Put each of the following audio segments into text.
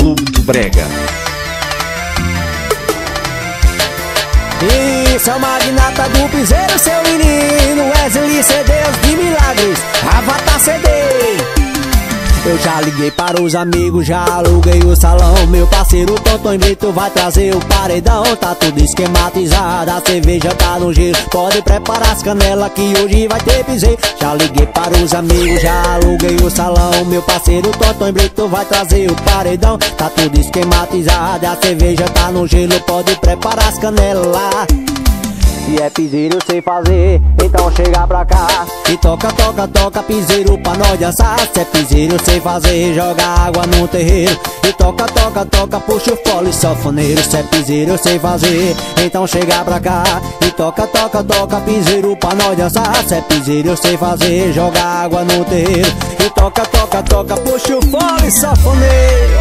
Clube Brega. Isso é o magnata do piseiro, seu menino. Wesley CDs de milagres, Avatar CD eu já liguei para os amigos, já aluguei o salão. Meu parceiro Tonton Brito vai trazer o paredão. Tá tudo esquematizado, a cerveja tá no gelo. Pode preparar as canelas que hoje vai ter piseiro. Já liguei para os amigos, já aluguei o salão. Meu parceiro Tonton Brito vai trazer o paredão. Tá tudo esquematizado, a cerveja tá no gelo. Pode preparar as canelas se é piseiro sem fazer, então chega pra cá. E toca, toca, toca piseiro pra nós dançar Se é piseiro sem fazer, joga água no terreiro. E toca, toca, toca, puxa o fole sofoneiro Se é piseiro sem fazer, então chega pra cá. E toca, toca, toca piseiro pra nós dançar Se é piseiro sem fazer, joga água no terreiro. E toca, toca, toca, puxa o fole sofoneiro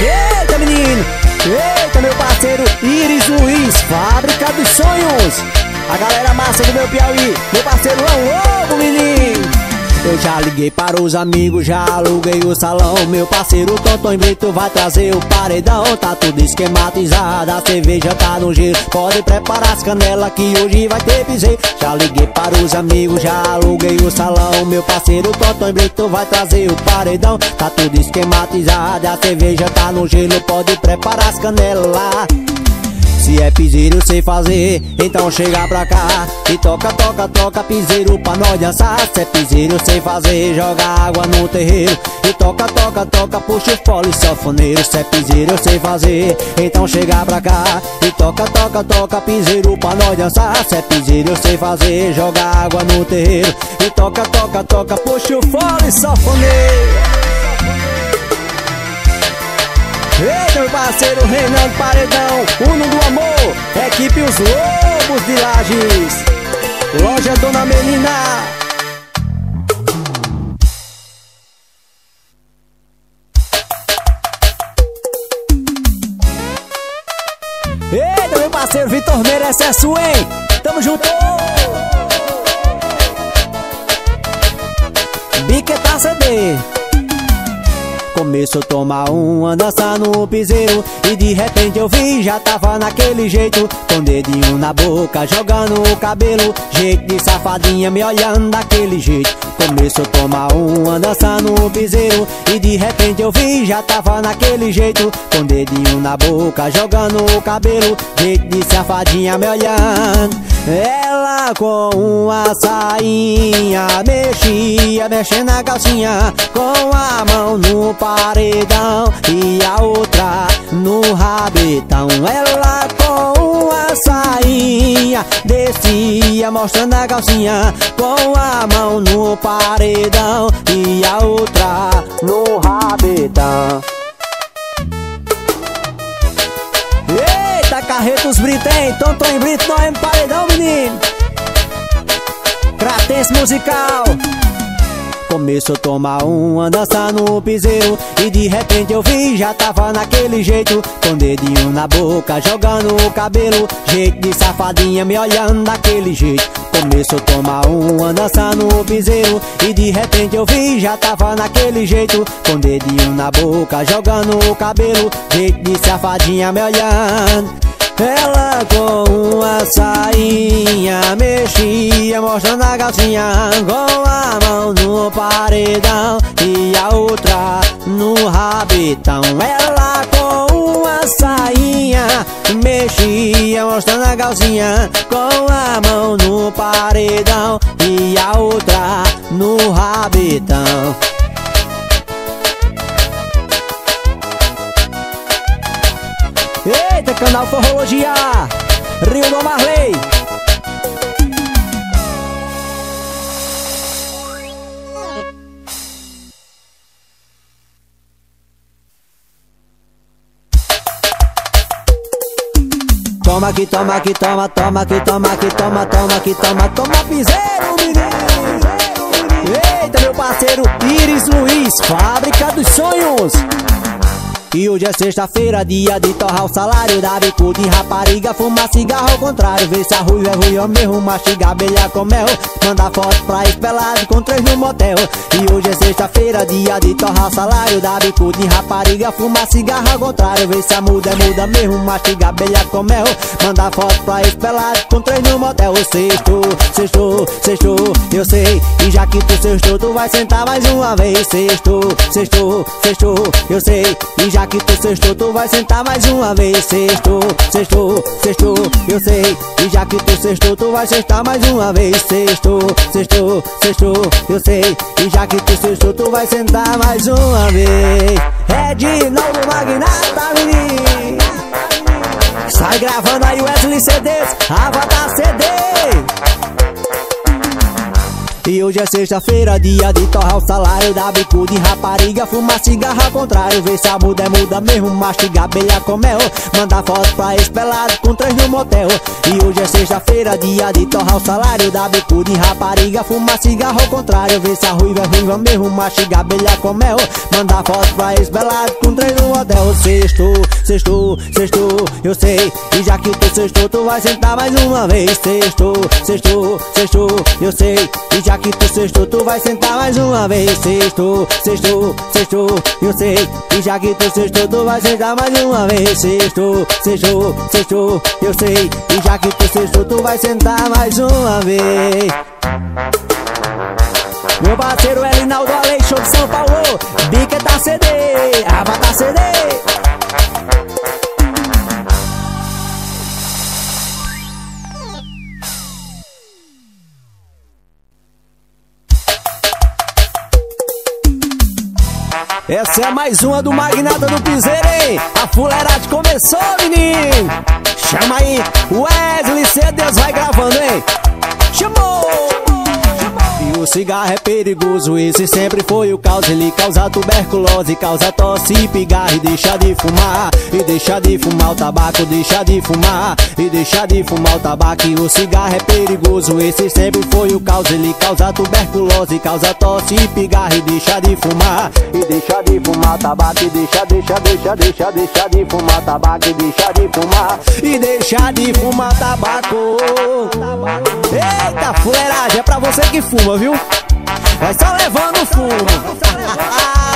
Eita menino! Eita, meu parceiro Iris Luiz, fábrica dos sonhos. A galera massa do meu Piauí, meu parceiro é um lobo, menino. Eu já liguei para os amigos, já aluguei o salão. Meu parceiro Tonton Brito vai trazer o paredão. Tá tudo esquematizado, a cerveja tá no gelo Pode preparar as canelas que hoje vai ter piseiro Já liguei para os amigos, já aluguei o salão. Meu parceiro Tonton Brito vai trazer o paredão. Tá tudo esquematizado, a cerveja tá no gelo Pode preparar as canelas se é piseiro sem fazer, então chega pra cá E toca, toca, toca piseiro pra nós dançar. Se é piseiro sem fazer, joga água no terreiro. E toca, toca, toca, puxa o fole sofoneiro Se é piseiro sem fazer, então chega pra cá E toca, toca, toca piseiro pra nós dançar. Se é piseiro sem fazer, joga água no terreiro. E toca, toca, toca, puxa o fole sofoneiro Eita, meu parceiro Renan Paredão, Uno do Amor, equipe Os Lobos de Lages, loja Dona Melina. Eita, meu parceiro Vitor Meira, excesso, hein? Tamo junto! Biqueta CD Começou a tomar uma, dançar no piseiro. E de repente eu vi, já tava naquele jeito. Com dedinho na boca, jogando o cabelo. Jeito de safadinha, me olhando daquele jeito. Começou a tomar uma, dançar no piseiro. E de repente eu vi, já tava naquele jeito. Com dedinho na boca, jogando o cabelo. Jeito de safadinha, me olhando. Ela com uma sainha mexia, mexendo na calcinha. Com a mão no paredão e a outra no rabetão. Ela com uma sainha descia, mostrando a calcinha Com a mão no paredão e a outra no rabetão. Carretos Britem, Tonton Brito, nós é paredão, menino. Cratense musical Começou a tomar uma, dançar no piseiro. E de repente eu vi, já tava naquele jeito. Com dedinho na boca, jogando o cabelo. Jeito de safadinha, me olhando daquele jeito. Começou a tomar uma, dançar no piseiro. E de repente eu vi, já tava naquele jeito. Com dedinho na boca, jogando o cabelo. Jeito de safadinha, me olhando ela com uma sainha mexia Mostrando a calcinha com a mão no paredão E a outra no rabetão Ela com uma sainha mexia Mostrando a calcinha com a mão no paredão E a outra no rabetão Canal Forrologia. Rio do Marley. Toma aqui, toma aqui, toma, toma aqui, toma aqui, toma, toma aqui, toma, toma piseiro, menino. Eita, meu parceiro Iris Luiz, fábrica dos sonhos E hoje é sexta-feira, dia de torrar o salário Da bico de rapariga, fumar cigarro ao contrário Ver se a ruiva é ruim ou mesmo, mastigar abelha com mel Mandar foto pra espelado com três no motel. E hoje é sexta-feira, dia de torrar o salário Da bico de rapariga, fumar cigarro ao contrário Ver se a muda é muda mesmo, mastigar abelha com mel Mandar foto pra espelado com três no motel. Sexto, sexto, sexto, eu sei. E já que tu sextou, tu vai sentar mais uma vez. Sexto, sexto, sexto, eu sei. E já que tu sextou, tu vai sentar mais uma vez. Sexto, sexto, sexto, eu sei. E já que tu sextou, tu vai sentar mais uma vez. Sexto, sexto, sexto, eu sei. E já que tu sextou, tu vai sentar mais uma vez. É de novo magnata, menino Sai gravando aí Wesley CDs, Avatar CD e hoje é sexta-feira, dia de torrar o salário Da bico de rapariga, fumar cigarro ao contrário Ver se a muda é muda mesmo, mastigar abelha com mel Mandar foto pra espelado com três no motel. E hoje é sexta-feira, dia de torrar o salário Da bico de rapariga, fumar cigarro ao contrário Ver se a ruiva é ruiva mesmo, mastigar abelha com mel Mandar foto pra espelado com três no motel. Sexto, sexto, sexto, eu sei E já que tu sexto, tu vai sentar mais uma vez. Sexto, sexto, sexto, eu sei E já que tu sextou, tu vai sentar mais uma vez. Sextou, sextou, sextou, eu sei E já que tu sextou, tu vai sentar mais uma vez. Sextou, sextou, sextou, eu sei E já que tu sextou, tu vai sentar mais uma vez. Meu parceiro Elinaldo Aleixo de São Paulo Bica tá CD, Avatar CD Essa é mais uma do Magnata do Piseiro, hein? A fuleirade começou, menino! Chama aí, Wesley CDs vai gravando, hein? Chamou! O cigarro é perigoso, esse sempre foi o caos. Ele causa tuberculose, causa tosse e pigarro. E deixa de fumar, e deixa de fumar o tabaco, deixa de fumar, e deixa de fumar o tabaco. E o cigarro é perigoso, esse sempre foi o caos. Ele causa tuberculose, causa tosse e pigarro. E deixa de fumar, e deixa de fumar tabaco, e deixa, deixa, deixa, deixa, deixa de fumar tabaco, e deixa de fumar, e deixa de fumar tabaco. Eita, fuleiragem, é pra você que fuma, viu? Viu? Vai só levando fumo.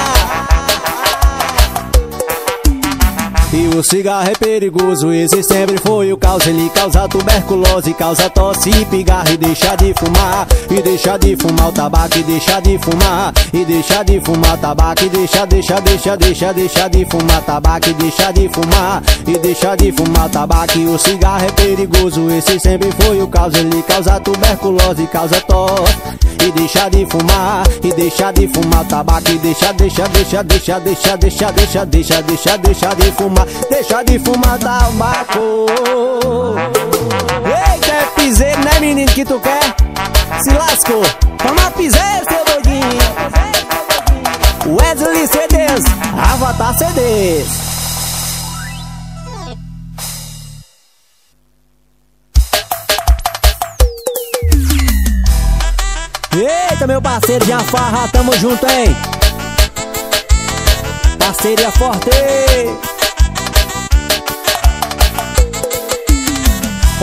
E o cigarro é perigoso, esse sempre foi o caos Ele causa tuberculose, causa tosse e pigarro E deixa de fumar, e deixa de fumar o tabaco E deixa de fumar, e deixa de fumar tabaco E deixa, deixa, deixa, deixa, deixa de fumar tabaco E deixa de fumar, e deixa de fumar tabaco E o cigarro é perigoso, esse sempre foi o caos Ele causa tuberculose, causa tosse e deixa de fumar, e deixa de fumar tabaco, e deixa, deixa, deixa, deixa, deixa, deixa, deixa, deixa, deixa, deixa de fumar, deixa de fumar tabaco. Eita, é piseiro, né menino que tu quer? Se lascou, toma piseiro, seu doidinho. Wesley CDs, Avatar CDs. Eita, meu parceiro de farra, tamo junto, hein? Parceria forte!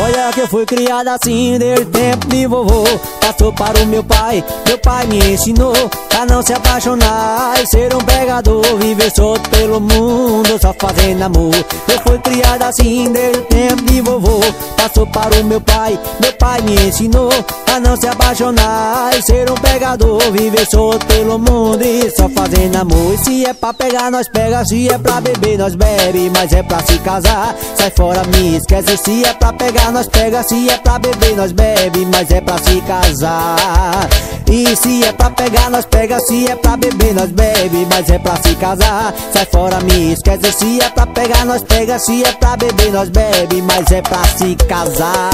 Olha que eu fui criado assim desde o tempo de vovô. Passou para o meu pai, meu pai me ensinou A não se apaixonar e ser um pegador Viver solto pelo mundo só fazendo amor. Eu fui criado assim desde o tempo de vovô. Passou para o meu pai, meu pai me ensinou A não se apaixonar e ser um pegador Viver solto pelo mundo e só fazendo amor. E se é pra pegar nós pega, se é pra beber nós bebe. Mas é pra se casar, sai fora me esquece. Se é pra pegar nós pega, se é pra beber nós bebe Mas é pra se casar. E se é pra pegar nós pega, se é pra beber nós bebe Mas é pra se casar, sai fora me esquece Se é pra pegar nós pega, se é pra beber nós bebe Mas é pra se casar.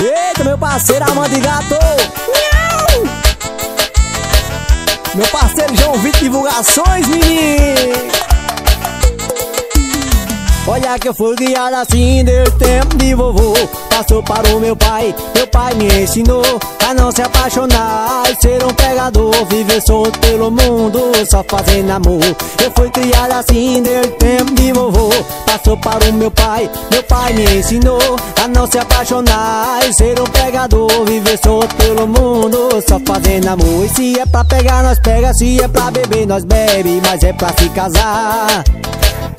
Eita, meu parceiro Amanda Gato. Meu parceiro João Vitor Divulgações, menino Olha que eu fui guiado assim desde tempo de vovô passou para o meu pai. Meu pai me ensinou a não se apaixonar E ser um pegador, viver solto pelo mundo Só fazendo amor. Eu fui criado assim desde tempo de vovô. Passou para o meu pai Meu pai me ensinou a não se apaixonar E ser um pegador, viver solto pelo mundo Só fazendo amor. E se é pra pegar, nós pega Se é pra beber, nós bebe Mas é pra se casar.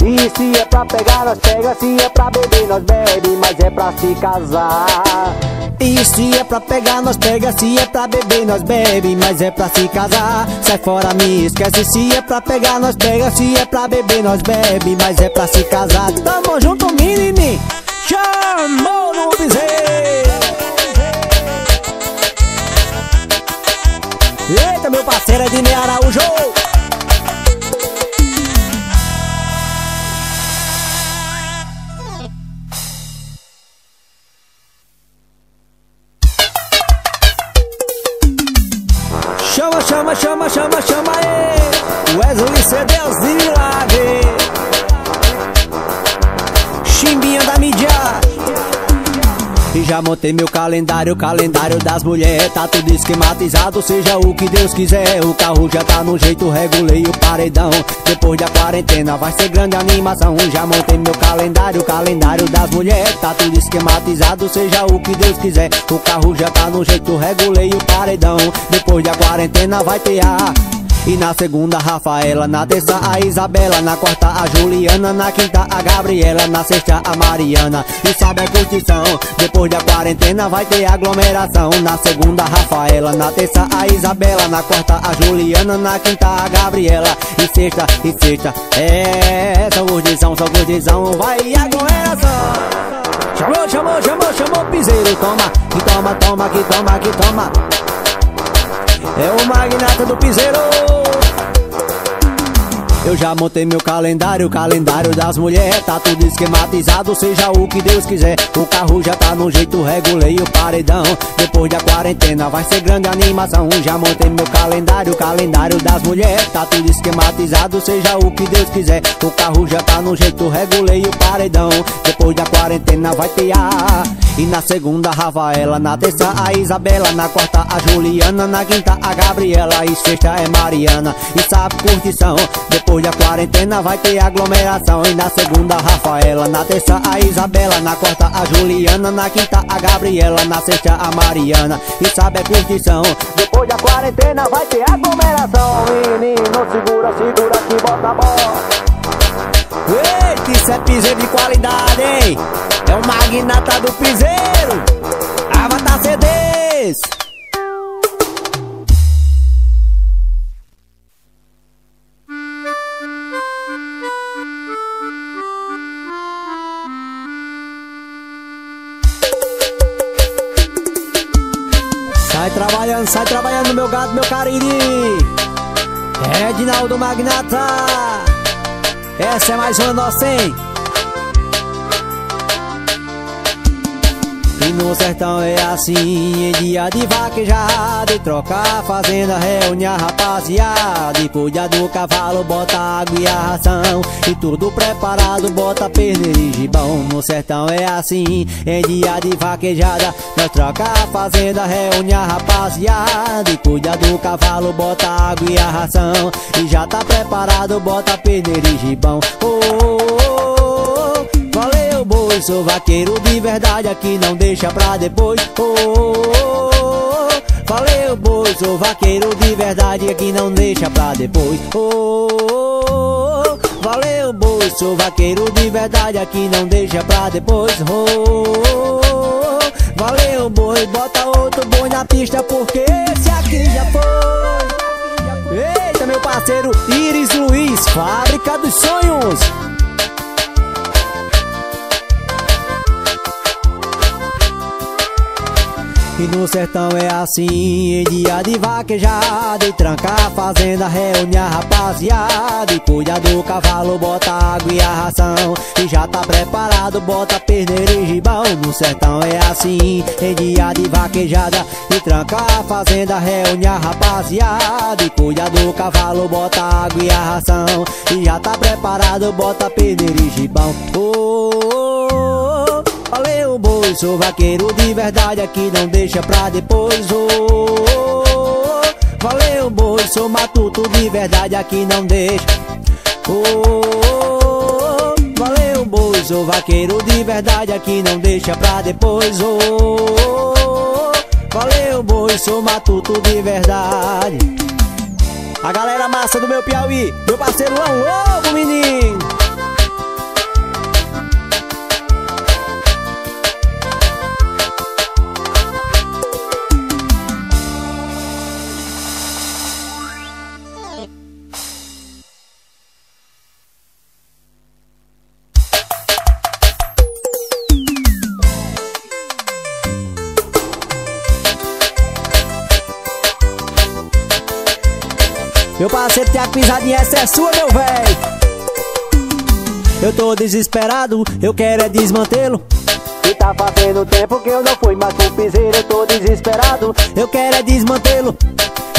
E se é pra pegar, nós pega, se é pra beber, nós bebe, mas é pra se casar. E se é pra pegar, nós pega, se é pra beber, nós bebe, mas é pra se casar. Sai fora, me esquece, se é pra pegar, nós pega, se é pra beber, nós bebe, mas é pra se casar. Tamo junto, menino, chamou no bezerro. Eita, meu parceiro é de Araújo. Chama, chama, chama, chama aí Wesley C. Deus de milagre e já montei meu calendário, calendário das mulheres. Tá tudo esquematizado, seja o que Deus quiser. O carro já tá no jeito, regulei o paredão. Depois da quarentena vai ser grande animação. Já montei meu calendário, calendário das mulheres. Tá tudo esquematizado, seja o que Deus quiser. O carro já tá no jeito, regulei o paredão. Depois da quarentena vai ter a e na segunda, Rafaela. Na terça, a Isabela. Na quarta, a Juliana. Na quinta, a Gabriela. Na sexta, a Mariana. E sabe a curtição? Depois da quarentena, vai ter aglomeração. Na segunda, Rafaela. Na terça, a Isabela. Na quarta, a Juliana. Na quinta, a Gabriela. E sexta, e sexta. É, só curtição, só curtição. Vai aglomeração. Chamou, chamou, chamou, chamou piseiro. Toma, que toma, toma, que toma, que toma. É o magnata do piseiro eu já montei meu calendário, calendário das mulheres Tá tudo esquematizado, seja o que Deus quiser. O carro já tá no jeito, regulei o paredão. Depois da quarentena vai ser grande animação. Já montei meu calendário, calendário das mulheres Tá tudo esquematizado, seja o que Deus quiser. O carro já tá no jeito, regulei o paredão. Depois da quarentena vai ter a E na segunda, Rafaela Na terça, a Isabela Na quarta, a Juliana Na quinta, a Gabriela E sexta é Mariana. E sabe curtição Depois depois da quarentena vai ter aglomeração E na segunda Rafaela, na terça a Isabela Na quarta a Juliana, na quinta a Gabriela Na sexta a Mariana, e sabe a curtição Depois da quarentena vai ter aglomeração Menino, segura, segura que bota a bola Eita, isso é piseiro de qualidade, hein? É o magnata do piseiro Avatar CDs trabalhando meu cariri Edinaldo Magnata Essa é mais uma nossa, hein? E no sertão é assim, em dia de vaquejada E trocar fazenda, reúne a rapaziada E cuida do cavalo, bota água e a ração E tudo preparado, bota perneiro e gibão. No sertão é assim, em dia de vaquejada Nós troca a fazenda, reúne a rapaziada E cuida do cavalo, bota água e a ração E já tá preparado, bota perneiro e gibão. Oh, oh, oh boi Sou vaqueiro de verdade, aqui não deixa pra depois. Oh, oh, oh, Falei o boi, sou vaqueiro de verdade, aqui não deixa pra depois. Oh, oh, Valeu boi, sou vaqueiro de verdade, aqui não deixa pra depois. Oh, oh, Valeu boi, bota outro boi na pista porque esse aqui já foi. Eita meu parceiro Iris Luiz, fábrica dos sonhos E no sertão é assim, em dia de vaquejada E tranca a fazenda, reúne a rapaziada E cuida do cavalo, bota água e a ração E já tá preparado, bota perneiro e gibão No sertão é assim, em dia de vaquejada E tranca a fazenda, reúne a rapaziada E cuida do cavalo, bota água e a ração E já tá preparado, bota perneiro e gibão oh, oh, oh. Valeu, boi, sou vaqueiro de verdade Aqui não deixa pra depois, oh, oh, oh. Valeu, boi, sou matuto de verdade Aqui não deixa, oh, oh, oh. Valeu, boi, sou vaqueiro de verdade Aqui não deixa pra depois, oh. Valeu, boi, sou matuto de verdade A galera massa do meu Piauí Meu parceiro é um louco, menino Meu parceiro tem a pisadinha, essa é sua, meu véi. Eu tô desesperado, eu quero é desmantê-lo. E tá fazendo tempo que eu não fui mais pro piseiro Eu tô desesperado, eu quero é desmantê-lo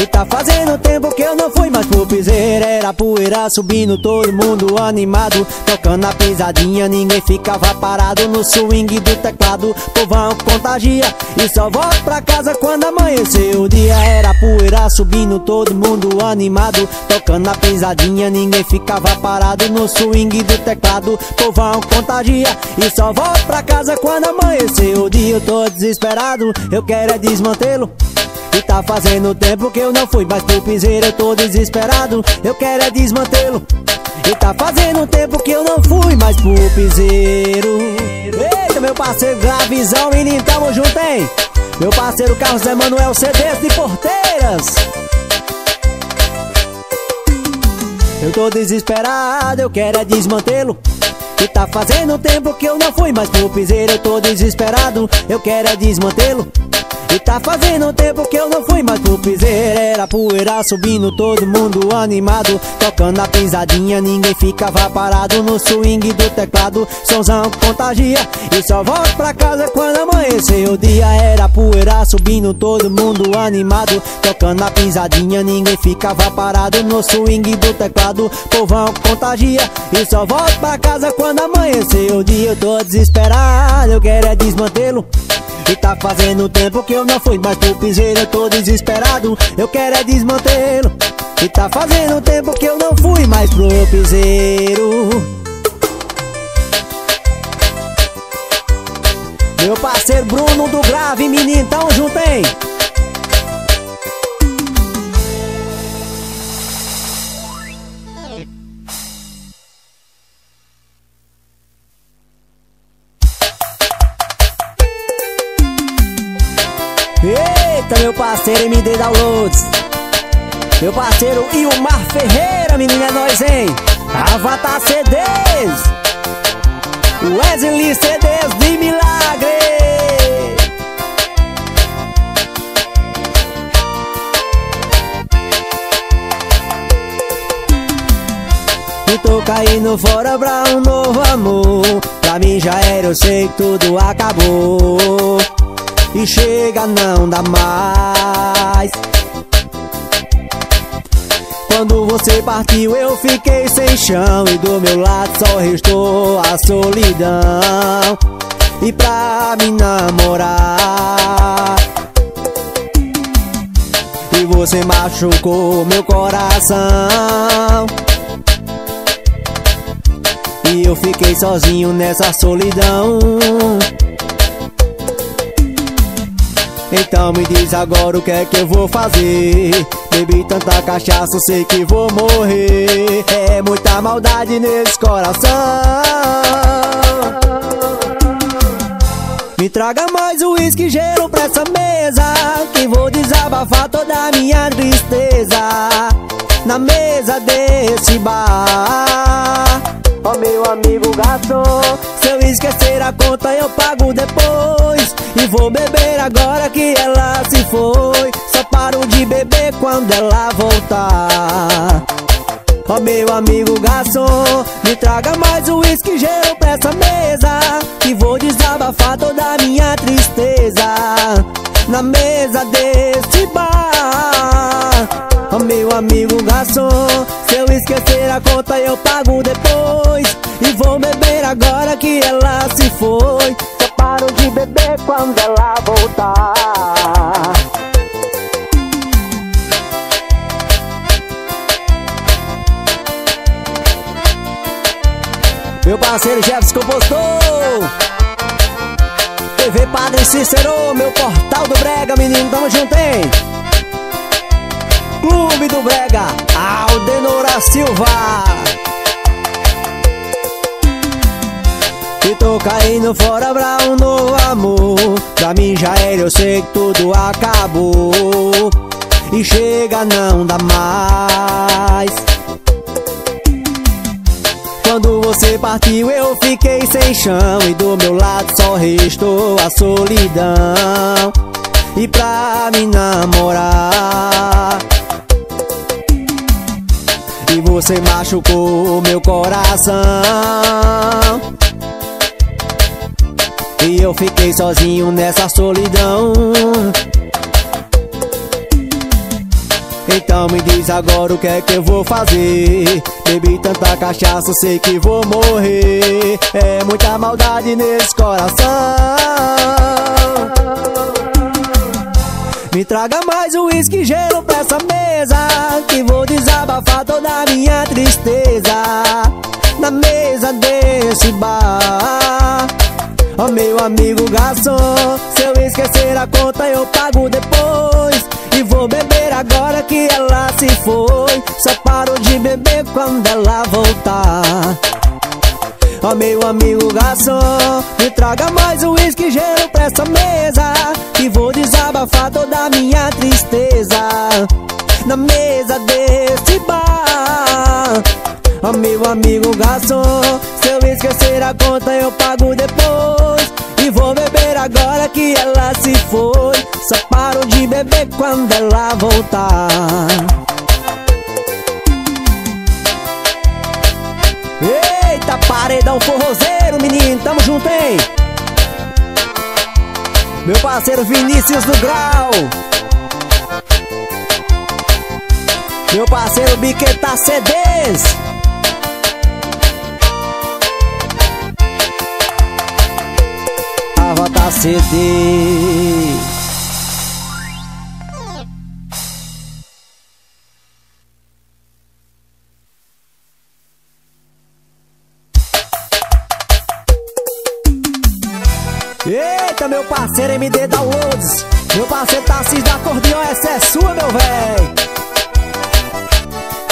e tá fazendo tempo que eu não fui mais pro piseiro. Era poeira subindo, todo mundo animado. Tocando a pisadinha, ninguém ficava parado. No swing do teclado, povão contagia. E só volto pra casa quando amanheceu o dia Era poeira subindo, todo mundo animado. Tocando a pisadinha, ninguém ficava parado. No swing do teclado, povão contagia. E só volto pra casa quando amanheceu o dia Eu tô desesperado, eu quero é desmantê-lo e tá fazendo tempo que eu não fui mais pro piseiro Eu tô desesperado, eu quero é desmantê-lo. E tá fazendo tempo que eu não fui mais pro piseiro. Eita, meu parceiro Gravizão, menino, tamo junto, hein? Meu parceiro Carlos Emanuel CDs de Porteiras. Eu tô desesperado, eu quero é desmantê-lo. E tá fazendo tempo que eu não fui mais pro piseiro Eu tô desesperado, eu quero é desmantê-lo e tá fazendo tempo que eu não fui mais pro piseiro. Era poeira subindo, todo mundo animado. Tocando a pisadinha, ninguém ficava parado. No swing do teclado, somzão contagia. E só volto pra casa quando amanhecer. O dia Era poeira subindo, todo mundo animado. Tocando a pisadinha, ninguém ficava parado. No swing do teclado, povão contagia. E só volto pra casa quando amanhecer. O dia Eu tô desesperado, eu quero é desmantê-lo. E tá fazendo tempo que eu não fui mais pro piseiro Eu tô desesperado, eu quero é desmantê-lo E tá fazendo tempo que eu não fui mais pro piseiro. Meu parceiro Bruno do Grave, menino, tamo junto, meu parceiro MD Downloads. Meu parceiro Ilmar Ferreira, menina, é nóis, hein? Avatar CDs Wesley CDs de milagre. E tô caindo fora pra um novo amor. Pra mim já era, eu sei que tudo acabou e chega não dá mais. Quando você partiu eu fiquei sem chão. E do meu lado só restou a solidão. E pra me namorar. E você machucou meu coração. E eu fiquei sozinho nessa solidão Então me diz agora o que é que eu vou fazer. Bebi tanta cachaça, sei que vou morrer. É muita maldade nesse coração. Me traga mais uísque gelo pra essa mesa Que vou desabafar toda a minha tristeza Na mesa desse bar Ó meu amigo garçom Se eu esquecer a conta eu pago depois. E vou beber agora que ela se foi. Só paro de beber quando ela voltar. Ó meu amigo garçom Me traga mais uísque gelo pra essa mesa. Que vou desabafar toda a minha tristeza. Na mesa Oh, meu amigo garçom Se eu esquecer a conta eu pago depois E vou beber agora que ela se foi Só quando ela voltar. Meu parceiro Jefferson Compostor TV Padre Cícero, meu portal do Brega, menino, tamo junto, hein? Clube do Brega, Aldenora Silva. E tô caindo fora pra um novo amor. Pra mim já era, eu sei que tudo acabou. E chega, não dá mais. Quando você partiu eu fiquei sem chão. E do meu lado só restou a solidão. E pra me namorar você machucou meu coração. E eu fiquei sozinho nessa solidão. Então me diz agora o que é que eu vou fazer. Bebi tanta cachaça, sei que vou morrer. É muita maldade nesse coração Me traga mais um uísque gelo pra essa mesa Que vou desabafar toda minha tristeza. Na mesa desse bar Oh meu amigo garçom Se eu esquecer a conta eu pago depois. E vou beber agora que ela se foi Só paro de beber quando ela voltar Oh, meu amigo garçom Me traga mais um uísque gelo pra essa mesa E vou desabafar toda minha tristeza Na mesa desse bar. Oh, meu amigo garçom Se eu esquecer a conta eu pago depois. E vou beber agora que ela se foi. Só paro de beber quando ela voltar paredão forrozeiro, menino, tamo junto, hein? Meu parceiro Vinícius do Grau. Meu parceiro Biqueta CDs Avatar CD meu parceiro MD Downloads. Meu parceiro Tarcísio da Acordeão, essa é sua, meu véi.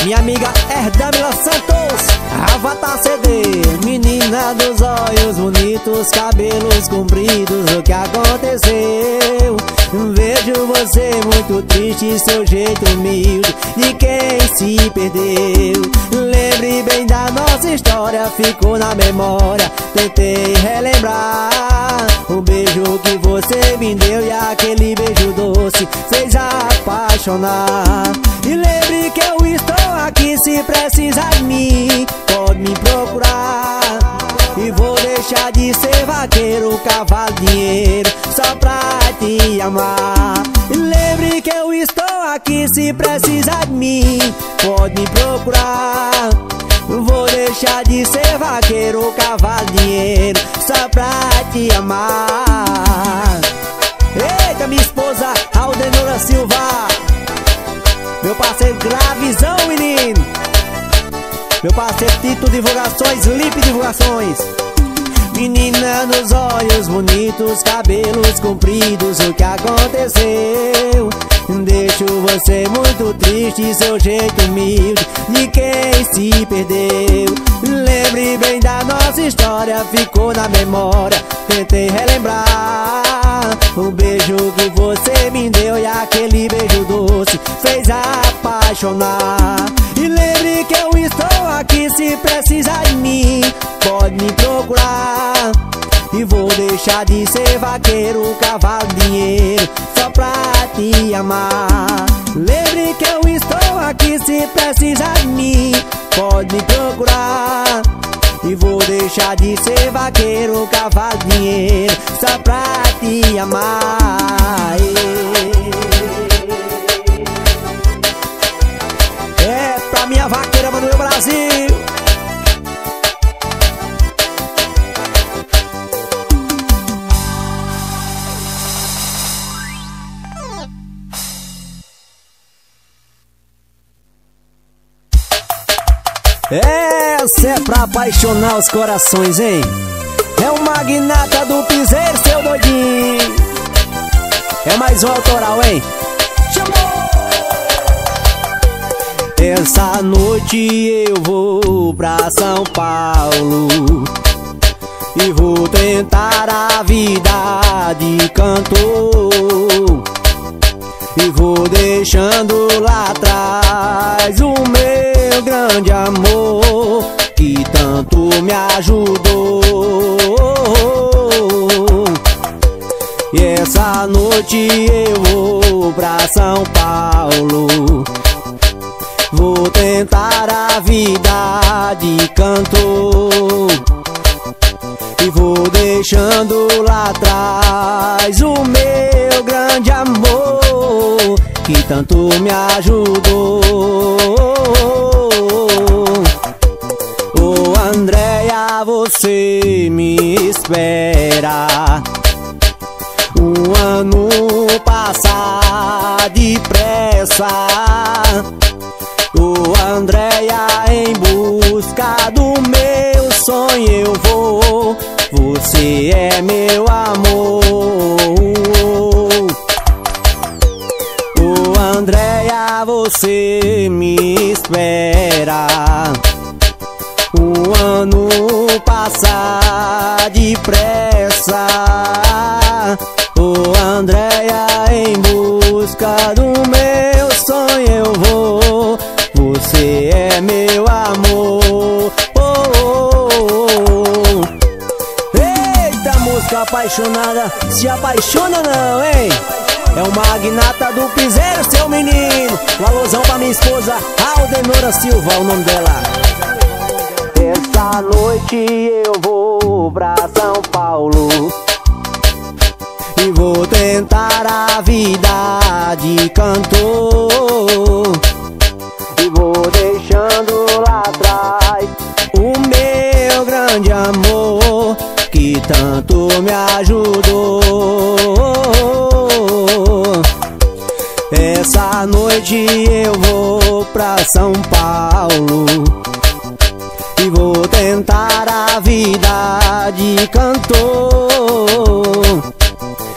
Minha amiga Erdamila Santos Avatar CD Menina dos olhos bonitos Cabelos compridos O que aconteceu? Vejo você muito triste Seu jeito humilde De quem se perdeu. Lembre bem da nossa história Ficou na memória Tentei relembrar. O beijo que você me deu E aquele beijo doce Fez apaixonar. E lembre que eu estou aqui Se precisar de mim Pode me procurar. E vou deixar de ser vaqueiro Cavalo dinheiro Só pra te amar. E lembre que eu estou aqui Se precisar de mim Pode me procurar. Vou deixar de ser vaqueiro, cavalo, dinheiro Só pra te amar. Eita, minha esposa, Aldenora Silva. Meu parceiro Gravizão, menino Meu parceiro Tito Divulgações, Lip Divulgações Menina nos olhos bonitos, cabelos compridos, o que aconteceu? Deixo você muito triste, seu jeito humilde de quem se perdeu. Lembre bem da nossa história, ficou na memória, tentei relembrar. O beijo que você me deu e aquele beijo doce fez apaixonar. E lembre que eu estou aqui se precisar de mim, pode me procurar. E vou deixar de ser vaqueiro, cavalo, dinheiro Só pra te amar. Lembre que eu estou aqui se precisar de mim Pode me procurar. E vou deixar de ser vaqueiro, cavalo, dinheiro Só pra te amar. É pra minha vaqueira mano, meu Brasil. Essa é pra apaixonar os corações, hein? É o magnata do piseiro, seu doidinho. É mais um autoral, hein? Essa noite eu vou pra São Paulo E vou tentar a vida de cantor. E vou deixando lá atrás o meu grande amor Que tanto me ajudou. E essa noite eu vou pra São Paulo Vou tentar a vida de cantor. E vou deixando lá atrás o meu grande amor Que tanto me ajudou. Ô oh, Andréia, você me espera. Um ano passar depressa Andréia em busca do meu sonho eu vou. Você é meu amor. Oh Andréia, você me espera. Um ano passar depressa você é meu amor. Oh, oh, oh. Eita música apaixonada. Se apaixona não, hein? É o magnata do piseiro, seu menino. Um alusão pra minha esposa Aldenora Silva, o nome dela. Essa noite eu vou pra São Paulo E vou tentar a vida de cantor vou deixando lá atrás o meu grande amor que tanto me ajudou. Essa noite eu vou pra São Paulo e vou tentar a vida de cantor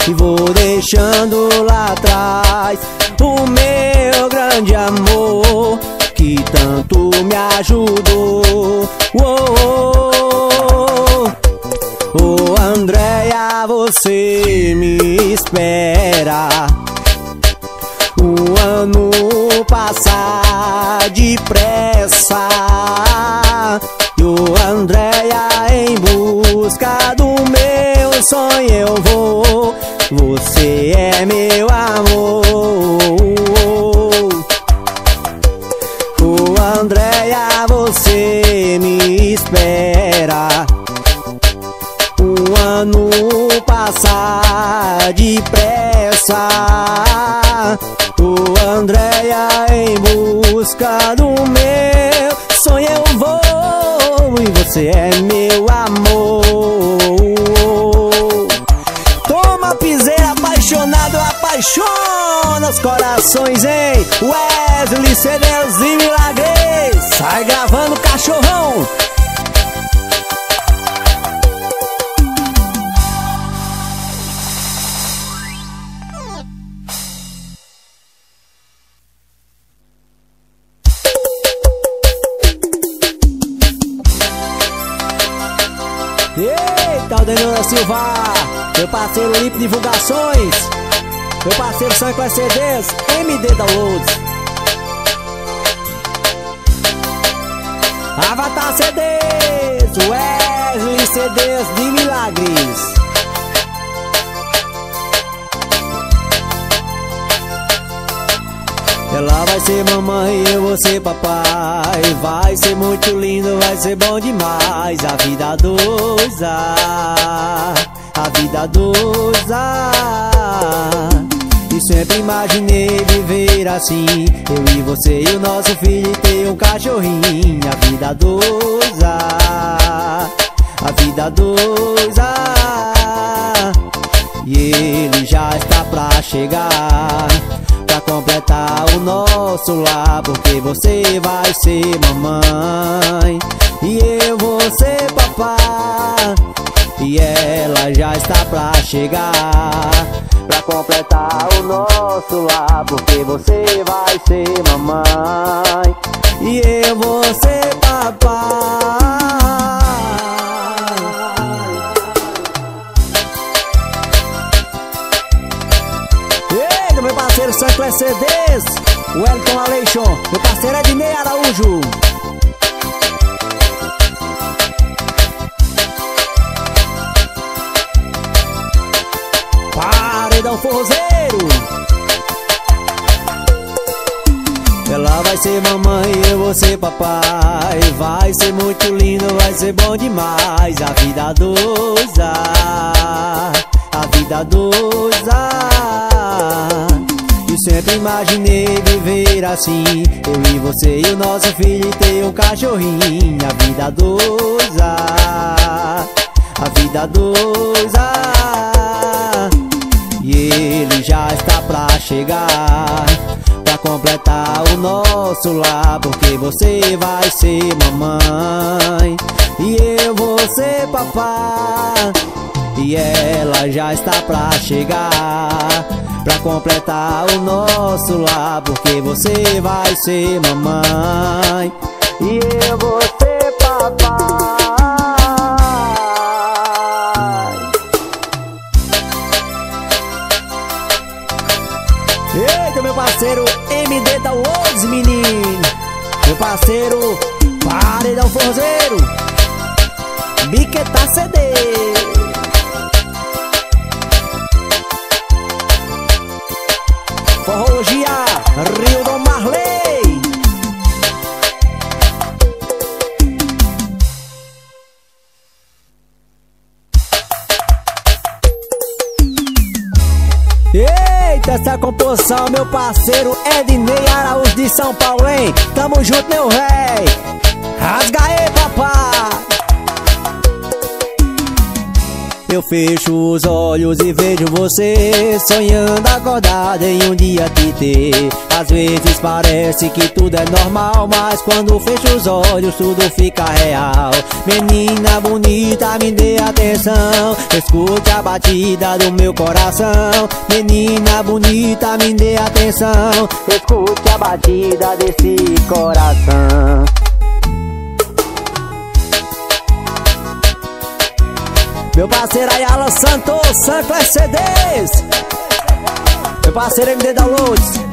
e vou deixando lá atrás o meu grande amor que tanto me ajudou. Oh, oh, oh, Andréia, você me espera. Um ano passar depressa. E o Andréia em busca do meu sonho eu vou. Você é meu amor. Andréia, você me espera. Um ano passar depressa. O Andréia em busca do meu sonho. Eu vou E você é apaixona os corações, hein? Wesley, e Milagres Sai gravando cachorrão. Eita, Aldenora Silva. Meu parceiro Limpo Divulgações Meu parceiro Sanco CDs MD Downloads Avatar CDs, Wesley CDs de milagres. Ela vai ser mamãe e eu vou ser papai Vai ser muito lindo, vai ser bom demais A vida dois, a vida dois. E sempre imaginei viver assim Eu e você e o nosso filho ter um cachorrinho A vida dois, ah, a vida dois, ah. E ele já está pra chegar Pra completar o nosso lar Porque você vai ser mamãe. Você, papai. E ela já está pra chegar. Pra completar o nosso lar Porque você vai ser mamãe. E eu vou ser papai parceiro Sancler CDs Wellington Aleixon Meu parceiro Ednei Araújo. Paredão Forrozeiro. Ela vai ser mamãe eu vou ser papai. Vai ser muito lindo, vai ser bom demais. A vida dois, ah, a vida dois. E sempre imaginei viver assim. Eu e você e o nosso filho e ter um cachorrinho. A vida dois, ah, a vida dois, ah. E ele já está pra chegar Pra completar o nosso lar Porque você vai ser mamãe. E eu vou ser papai E ela já está pra chegar Pra completar o nosso lar Porque você vai ser mamãe. E eu vou ser papai. Eita, meu parceiro MD Downloads, menino? Meu parceiro Paredão Forzeiro Biqueta CD Rio do Marley. Eita, essa composição, meu parceiro Ednei Araújo de São Paulo, hein? Tamo junto, meu rei. Rasga aí, papai Eu fecho os olhos e vejo você Sonhando acordado em um dia te ter Às vezes parece que tudo é normal Mas quando fecho os olhos tudo fica real. Menina bonita, me dê atenção. Escute a batida do meu coração. Menina bonita, me dê atenção. Escute a batida desse coração Meu parceiro Ayala Santos, Sancler CDs Meu parceiro MD Downloads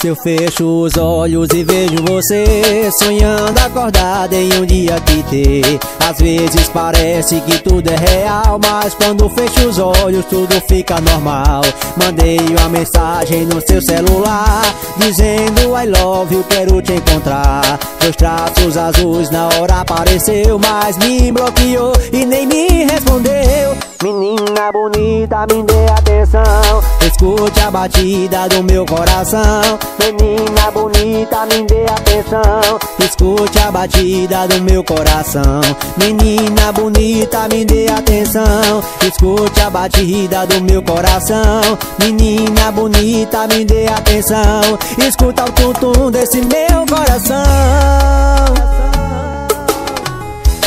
se eu fecho os olhos e vejo você Sonhando acordado em um dia te ter Às vezes parece que tudo é real Mas quando fecho os olhos tudo fica normal. Mandei uma mensagem no seu celular Dizendo I love you, quero te encontrar. Dois traços azuis na hora apareceu Mas me bloqueou e nem me respondeu. Menina bonita, me dê atenção. Escute a batida do meu coração Menina bonita, me dê atenção. Escute a batida do meu coração. Menina bonita, me dê atenção. Escute a batida do meu coração. Menina bonita, me dê atenção. Escuta o tum-tum desse meu coração.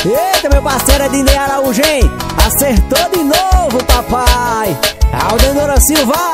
Eita, meu parceiro é Dinei Araújo, hein? Acertou de novo, papai. Aldenora Silva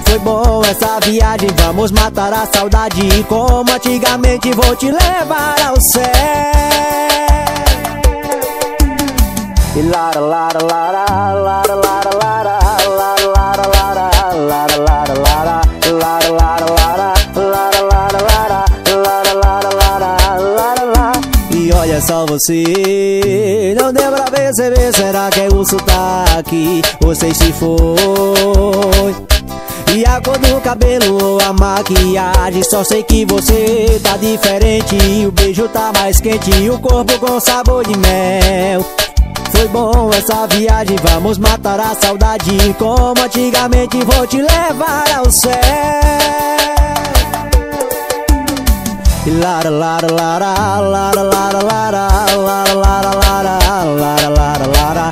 foi bom essa viagem Vamos matar a saudade E como antigamente vou te levar ao céu E lara, lara, lara, lara, lara, lara só você Não deu pra perceber, será que é o sotaque? Você se foi e a cor do cabelo ou a maquiagem Só sei que você tá diferente E o beijo tá mais quente E o corpo com sabor de mel foi bom essa viagem, vamos matar a saudade Como antigamente vou te levar ao céu Lara lara lara lara lara lara lara lara lara lara lara lara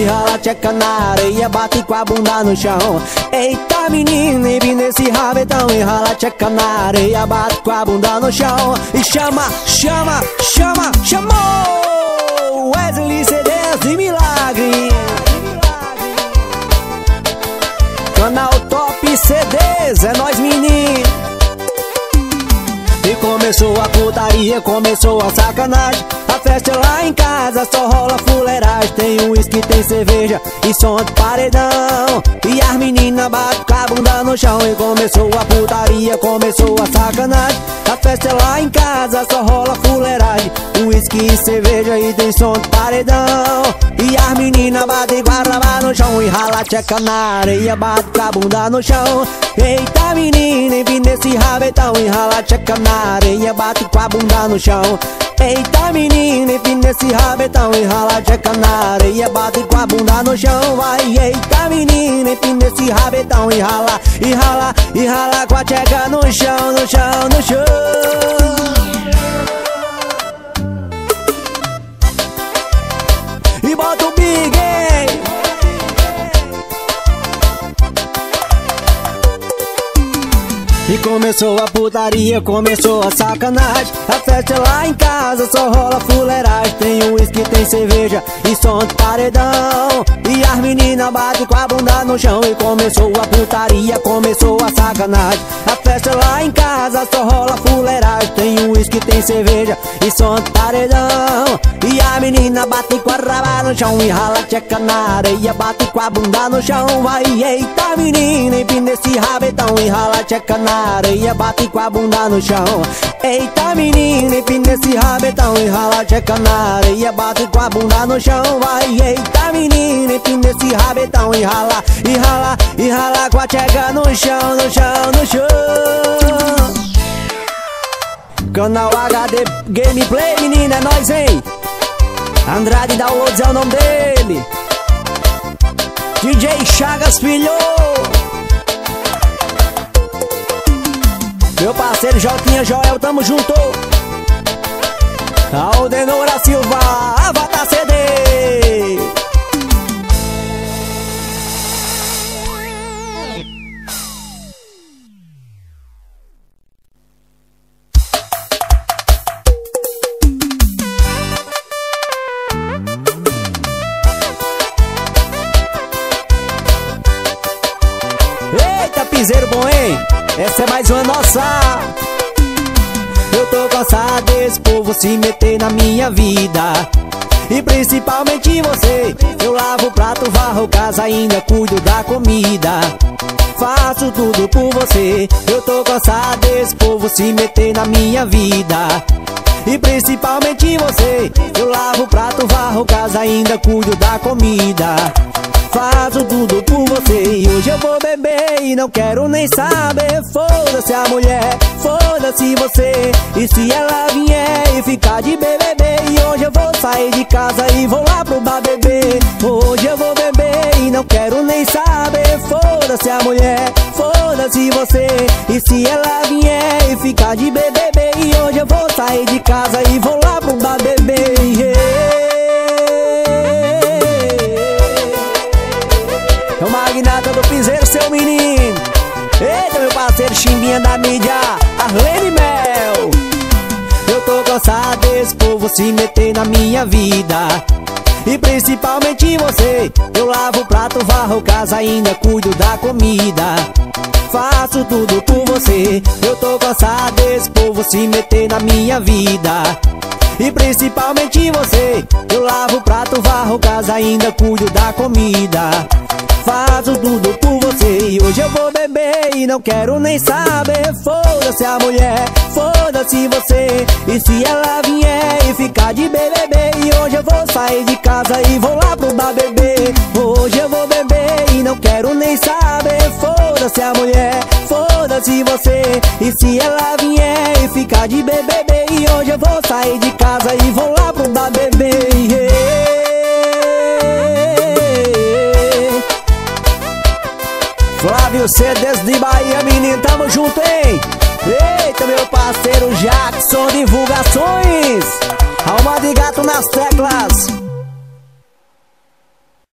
E rala tcheca na areia, bate com a bunda no chão. Eita menina, e nesse rabetão. E rala tcheca na areia, bate com a bunda no chão. E chama, chama, chama, chamou! Wesley CDs de milagre. Canal Top CDs, é nós menino. E começou a putaria, começou a sacanagem. A festa é lá em casa só rola fuleiragem. Tem uísque, tem cerveja e som de paredão. E as meninas batem com a bunda no chão E começou a putaria, começou a sacanagem festa é lá em casa só rola fuleiragem. Uísque e cerveja e tem som de paredão. E as meninas batem raba no chão E rala tcheca na areia, bate com a bunda no chão. Eita menina, enfim nesse rabetão E rala tcheca na areia, bate com a bunda no chão. Eita menina, enfim nesse rabetão E rala tcheca na areia, bate com a bunda no chão. Vai, eita menina, enfim nesse rabetão E rala, e rala, e rala com a tcheca no chão, no chão, no chão E bota o big? E começou a putaria, começou a sacanagem. A festa é lá em casa, só rola fuleiragem. Tem uísque, tem cerveja e som de paredão. E as meninas batem com a bunda no chão. E começou a putaria, começou a sacanagem. A festa lá em casa, só rola fuleiragem. Tem uísque, tem cerveja e som de paredão E a menina bate com a raba no chão E rala tcheca na areia, bate com a bunda no chão. Vai, eita menina, empina esse rabetão E rala tcheca na areia, bate com a bunda no chão. Eita menina, empina esse rabetão E rala tcheca na areia, bate com a bunda no chão. Vai, eita menina, empina esse rabetão E rala, e rala, e rala com a tcheca no chão, no chão, no chão Canal HD Gameplay, menina, é nóis, hein? Andrade Downloads é o nome dele. DJ Chagas Filho Meu parceiro Jotinha Joel, tamo junto. Aldenora Silva, se meter na minha vida. E principalmente você Eu lavo prato, varro casa, ainda cuido da comida. Faço tudo por você Eu tô cansado desse povo se meter na minha vida. E principalmente você Eu lavo prato, varro casa, ainda cuido da comida. Faço tudo por você E hoje eu vou beber e não quero nem saber. Foda-se a mulher, foda-se você. E se ela vier e ficar de BBB E hoje eu vou sair de casa e vou lá pro bar beber. Hoje eu vou beber e não quero nem saber. Foda-se a mulher, foda-se você. E se ela vier e ficar de BBB E hoje eu vou sair de casa e vou lá pro bar beber É o magnata do piseiro, seu menino. Eita, meu parceiro chimbinha da mídia Arlene Mel. Eu tô cansado desse povo se meter na minha vida E principalmente você Eu lavo o prato, varro casa, ainda cuido da comida. Faço tudo por você Eu tô cansado desse povo se meter na minha vida. E principalmente você Eu lavo o prato, varro casa, ainda cuido da comida Faço tudo por você E hoje eu vou beber e não quero nem saber. Foda-se a mulher, foda-se você. E se ela vier e ficar de BBB E hoje eu vou sair de casa e vou lá pro bar beber. Hoje eu vou beber e não quero nem saber. Foda-se a mulher, foda-se você. E se ela vier e ficar de BBB E hoje eu vou sair de casa e vou lá pro bar beber. Yeah. Flávio Cedes de Bahia, menino, tamo junto, hein? Eita, meu parceiro Jackson Divulgações Alma de gato nas teclas